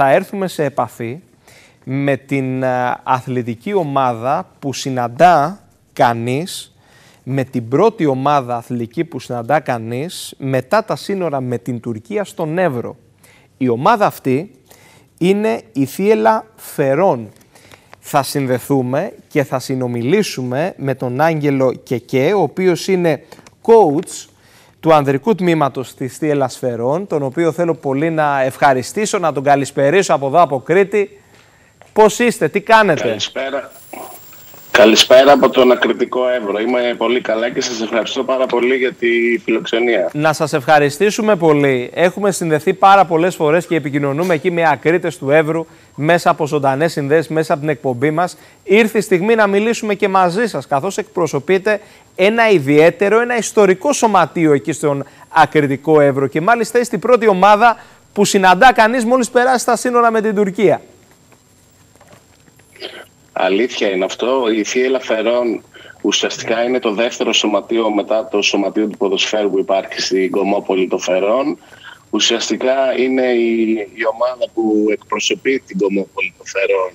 θα έρθουμε σε επαφή με την αθλητική ομάδα που συναντά κανείς με την πρώτη ομάδα αθλητική που συναντά κανείς μετά τα σύνορα με την Τουρκία στον Εύρο. Η ομάδα αυτή είναι η Θίελα Φερών. Θα συνδεθούμε και θα συνομιλήσουμε με τον Άγγελο Κεκέ, ο οποίος είναι coach του ανδρικού τμήματος της Θίελα Φερών, τον οποίο θέλω πολύ να ευχαριστήσω, να τον καλησπερίσω από εδώ από Κρήτη. Πώς είστε, τι κάνετε; Καλησπέρα. Καλησπέρα από τον ακριτικό Εύρο. Είμαι πολύ καλά και σας ευχαριστώ πάρα πολύ για τη φιλοξενία. Να σας ευχαριστήσουμε πολύ. Έχουμε συνδεθεί πάρα πολλές φορές και επικοινωνούμε εκεί με ακρίτες του Εύρου μέσα από ζωντανές συνδέσεις, μέσα από την εκπομπή μας. Ήρθε η στιγμή να μιλήσουμε και μαζί σας καθώς εκπροσωπείτε ένα ιδιαίτερο, ένα ιστορικό σωματείο εκεί στον ακριτικό Εύρο και μάλιστα είστε η πρώτη ομάδα που συναντά κανείς μόλις περάσει τα σύνορα με την Τουρκία. Αλήθεια είναι αυτό. Η Θεία Φερών ουσιαστικά είναι το δεύτερο σωματείο μετά το σωματείο του ποδοσφαίρου που υπάρχει στην Κομόπολη των Φερών. Ουσιαστικά είναι η, η ομάδα που εκπροσωπεί την Κομόπολη των Φερών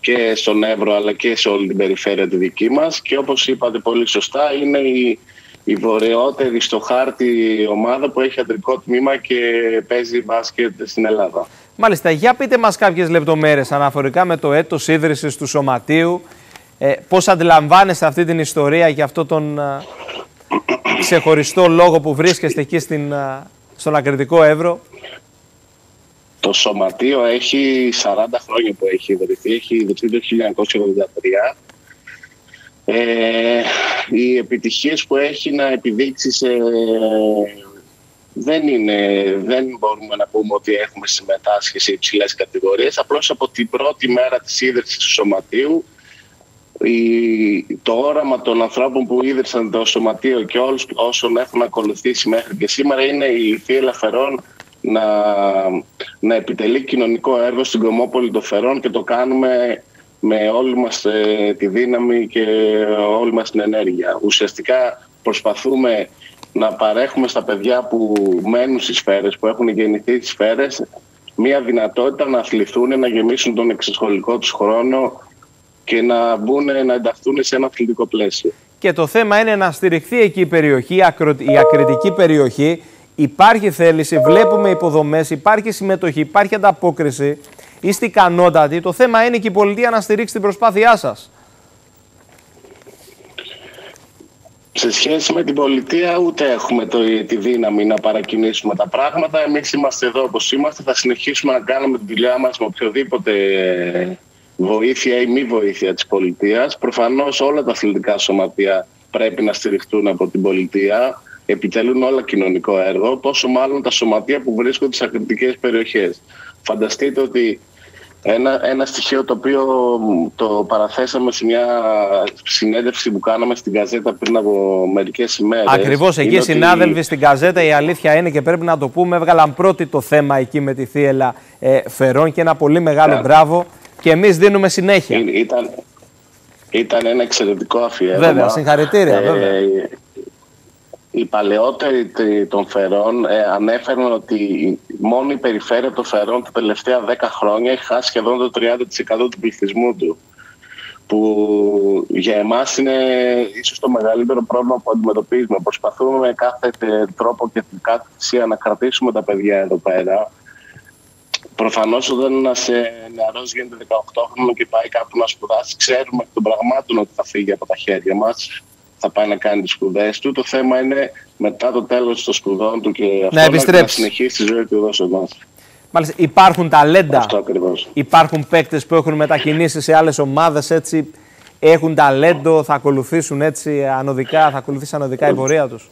και στον Εύρο αλλά και σε όλη την περιφέρεια τη δική μας και όπως είπατε πολύ σωστά είναι η, η βορειότερη στο χάρτη ομάδα που έχει αντρικό τμήμα και παίζει μπάσκετ στην Ελλάδα. Μάλιστα, για πείτε μας κάποιες λεπτομέρειες αναφορικά με το έτος ίδρυσης του Σωματείου. Ε, πώς αντιλαμβάνεστε αυτή την ιστορία και αυτό τον ε, ξεχωριστό λόγο που βρίσκεστε εκεί στην, ε, στον ακριτικό Εύρο; Το Σωματείο έχει 40 χρόνια που έχει ιδρυθεί. Έχει ιδρυθεί το 1983. Ε, οι επιτυχίες που έχει να επιδείξει σε δεν, είναι, δεν μπορούμε να πούμε ότι έχουμε συμμετάσχει σε υψηλές κατηγορίες. Απλώς από την πρώτη μέρα της ίδρυσης του σωματείου, η, το όραμα των ανθρώπων που ίδρυσαν το σωματείο και όλους όσων έχουν ακολουθήσει μέχρι και σήμερα είναι η Θεία Ελαφερών να, να επιτελεί κοινωνικό έργο στην Κομόπολη των Φερών και το κάνουμε με όλη μας ε, τη δύναμη και όλη μας την ενέργεια. Ουσιαστικά προσπαθούμε να παρέχουμε στα παιδιά που μένουν στις σφαίρες, που έχουν γεννηθεί στις σφαίρες, μια δυνατότητα να αθληθούν, να γεμίσουν τον εξασχολικό τους χρόνο και να μπουν, να ενταχθούν σε ένα αθλητικό πλαίσιο. Και το θέμα είναι να στηριχθεί εκεί η περιοχή, η ακριτική περιοχή. Υπάρχει θέληση, βλέπουμε υποδομές, υπάρχει συμμετοχή, υπάρχει ανταπόκριση. Είστε ικανότατοι. Το θέμα είναι και η πολιτεία να στηρίξει την προσπάθειά σας. Σε σχέση με την πολιτεία ούτε έχουμε το, τη δύναμη να παρακινήσουμε τα πράγματα. Εμείς είμαστε εδώ όπως είμαστε. Θα συνεχίσουμε να κάνουμε τη δουλειά μας με οποιοδήποτε βοήθεια ή μη βοήθεια της πολιτείας. Προφανώς όλα τα αθλητικά σωματεία πρέπει να στηριχτούν από την πολιτεία. Επιτελούν όλα κοινωνικό έργο, πόσο μάλλον τα σωματεία που βρίσκονται σε ακριτικές περιοχές. Φανταστείτε ότι ένα, ένα στοιχείο το οποίο το παραθέσαμε σε μια συνέντευξη που κάναμε στην Καζέτα πριν από μερικές ημέρες. Ακριβώς εκεί οι συνάδελφοι στην Καζέτα, η αλήθεια είναι και πρέπει να το πούμε, έβγαλαν πρώτη το θέμα εκεί με τη Θίελα ε, Φερών και ένα πολύ μεγάλο yeah. μπράβο. Και εμείς δίνουμε συνέχεια. Ήταν, ήταν ένα εξαιρετικό αφιέρωμα. Βέβαια, συγχαρητήρια. Ε, βέβαια οι παλαιότεροι των Φερών ε, ανέφεραν ότι μόνο η περιφέρεια των Φερών τα τελευταία 10 χρόνια έχει χάσει σχεδόν το 30% του πληθυσμού του. Που για εμάς είναι ίσως το μεγαλύτερο πρόβλημα που αντιμετωπίζουμε. Προσπαθούμε με κάθε τρόπο και κάθε θυσία να κρατήσουμε τα παιδιά εδώ πέρα. Προφανώς όταν ένας νεαρός γίνεται 18 χρόνια και πάει κάπου να σπουδάσει, ξέρουμε εκ των πραγμάτων ότι θα φύγει από τα χέρια μας θα πάει να κάνει τις σπουδές του. Το θέμα είναι μετά το τέλος των σπουδών του και να, αυτό να, να συνεχίσει τη ζωή του εδώ σε εμάς. Μάλιστα, υπάρχουν ταλέντα. Υπάρχουν παίκτες που έχουν μετακινήσει σε άλλες ομάδες έτσι. Έχουν ταλέντο, θα ακολουθήσουν έτσι ανωδικά, θα ακολουθήσει ανωδικά η πορεία τους.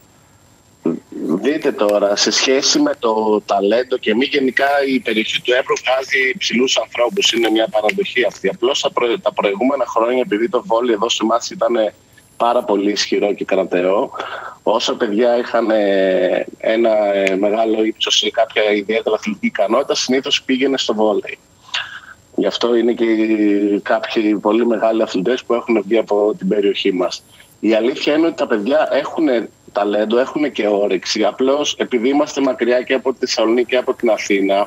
Δείτε τώρα, σε σχέση με το ταλέντο και μη γενικά η περιοχή του Εύρου βγάζει υψηλούς ανθρώπους. Είναι μια παραδοχή αυτή. Απλώς τα, προηγούμενα χρόνια, επειδή το βόλιο εδώ σε εμάς ήταν πάρα πολύ ισχυρό και κρατεό. Όσα παιδιά είχαν ε, ένα ε, μεγάλο ύψος ή κάποια ιδιαίτερα αθλητική ικανότητα, συνήθως πήγαινε στο βόλεϊ. Γι' αυτό είναι και κάποιοι πολύ μεγάλοι αθλητές που έχουν βγει από την περιοχή μας. Η αλήθεια είναι ότι τα παιδιά έχουν ταλέντο, έχουν και όρεξη. Απλώς επειδή είμαστε μακριά και από τη Θεσσαλονίκη και από την Αθήνα,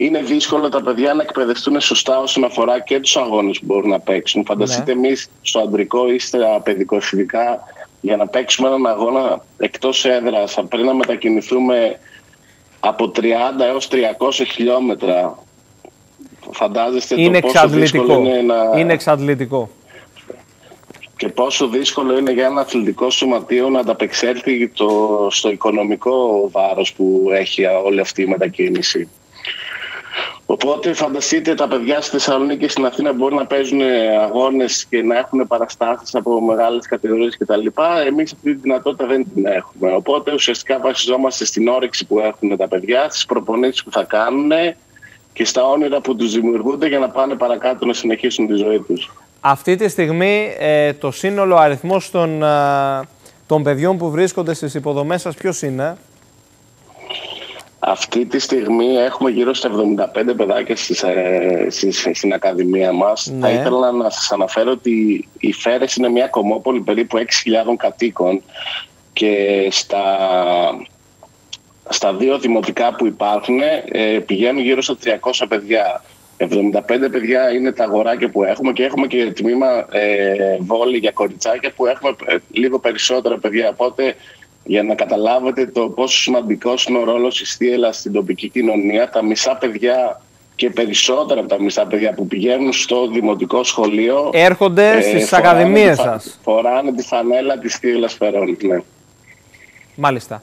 είναι δύσκολο τα παιδιά να εκπαιδευτούν σωστά όσον αφορά και τους αγώνες που μπορούν να παίξουν. Φανταστείτε ναι. εμείς στο αντρικό ή στα παιδικοεφηβικά για να παίξουμε έναν αγώνα εκτός έδρας, θα πρέπει να μετακινηθούμε από 30 έως 300 χιλιόμετρα. Φαντάζεστε είναι το πόσο δύσκολο είναι να... Είναι εξαντλητικό. Και πόσο δύσκολο είναι για ένα αθλητικό σωματείο να ανταπεξέλθει το, στο οικονομικό βάρος που έχει όλη αυτή η μετακίνηση. Οπότε φανταστείτε τα παιδιά στη Θεσσαλονίκη και στην Αθήνα μπορούν να παίζουν αγώνες και να έχουν παραστάσεις από μεγάλες κατηγορίες κτλ. Εμείς αυτή τη δυνατότητα δεν την έχουμε. Οπότε ουσιαστικά βασιζόμαστε στην όρεξη που έχουν τα παιδιά, στις προπονήσεις που θα κάνουν και στα όνειρα που τους δημιουργούνται για να πάνε παρακάτω να συνεχίσουν τη ζωή τους. Αυτή τη στιγμή ε, το σύνολο αριθμός των, ε, των παιδιών που βρίσκονται στις υποδομές σας ποιος είναι; Αυτή τη στιγμή έχουμε γύρω στα 75 παιδάκια στις, ε, στις, στην Ακαδημία μας. Ναι. Θα ήθελα να σας αναφέρω ότι η Φέρες είναι μια κομμόπολη περίπου 6.000 κατοίκων και στα, στα δύο δημοτικά που υπάρχουν ε, πηγαίνουν γύρω στα 300 παιδιά. 75 παιδιά είναι τα αγοράκια που έχουμε και έχουμε και τμήμα ε, βόλη για κοριτσάκια που έχουμε ε, λίγο περισσότερα παιδιά. Οπότε για να καταλάβετε το πόσο σημαντικός είναι ο ρόλος της θύελας στην τοπική κοινωνία. Τα μισά παιδιά και περισσότερα από τα μισά παιδιά που πηγαίνουν στο δημοτικό σχολείο έρχονται ε, στις ακαδημίες σας. Φοράνε τη φανέλα της θύελας Φερών. Ναι. Μάλιστα.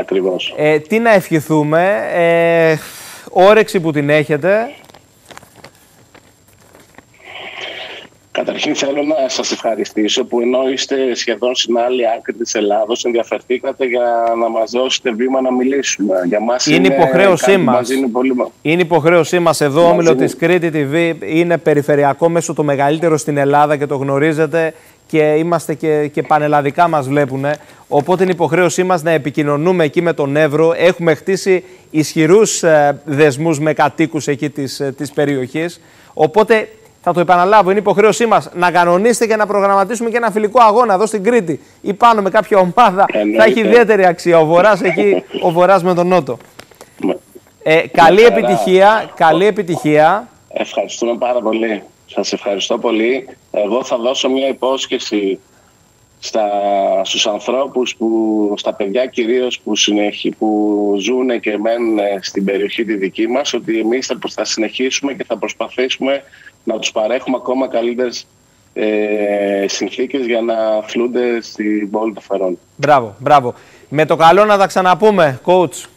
Ακριβώς. Ε, τι να ευχηθούμε. Ε, όρεξη που την έχετε. Καταρχήν θέλω να σας ευχαριστήσω που ενώ είστε σχεδόν στην άλλη άκρη της Ελλάδος ενδιαφερθήκατε για να μας δώσετε βήμα να μιλήσουμε. Για μας είναι, είναι υποχρέωσή μας. Είναι, πολύ... είναι υποχρέωσή μας. Εδώ ο Όμιλο της Κρήτη TV είναι περιφερειακό μέσω το μεγαλύτερο στην Ελλάδα και το γνωρίζετε και είμαστε και, και πανελλαδικά μας βλέπουν. Οπότε είναι υποχρέωσή μας να επικοινωνούμε εκεί με τον Εύρο. Έχουμε χτίσει ισχυρούς ε, δεσμούς με κατοίκους εκεί της, ε, της περιοχής. Οπότε θα το επαναλάβω, είναι υποχρέωσή μας να κανονίσετε και να προγραμματίσουμε και ένα φιλικό αγώνα εδώ στην Κρήτη ή πάνω με κάποια ομάδα. Θα έχει ιδιαίτερη αξία. Ο Βορράς εκεί, ο Βορράς με τον Νότο. Ε, καλή επιτυχία. Καλή επιτυχία. Ευχαριστούμε πάρα πολύ. Σας ευχαριστώ πολύ. Εγώ θα δώσω μια υπόσχεση στα, στους ανθρώπους, που, στα παιδιά κυρίως που, συνεχί, που ζουν και μένουν στην περιοχή τη δική μας, ότι εμείς θα, θα συνεχίσουμε και θα προσπαθήσουμε να τους παρέχουμε ακόμα καλύτερες ε, συνθήκες για να φλούνται στην πόλη των Φερών. Μπράβο, μπράβο. Με το καλό να τα ξαναπούμε, coach.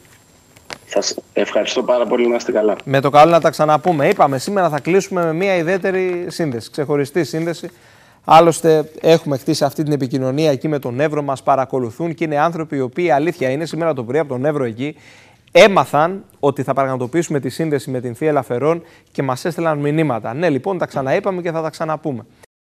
Σας ευχαριστώ πάρα πολύ να είστε καλά. Με το καλό να τα ξαναπούμε. Είπαμε σήμερα θα κλείσουμε με μια ιδιαίτερη σύνδεση, ξεχωριστή σύνδεση. Άλλωστε έχουμε χτίσει αυτή την επικοινωνία εκεί με τον Εύρο, μας παρακολουθούν και είναι άνθρωποι οι οποίοι αλήθεια είναι σήμερα το πρωί από τον Εύρο εκεί έμαθαν ότι θα πραγματοποιήσουμε τη σύνδεση με την Θεία Λαφερών και μας έστειλαν μηνύματα. Ναι, λοιπόν, τα ξαναείπαμε και θα τα ξαναπούμε.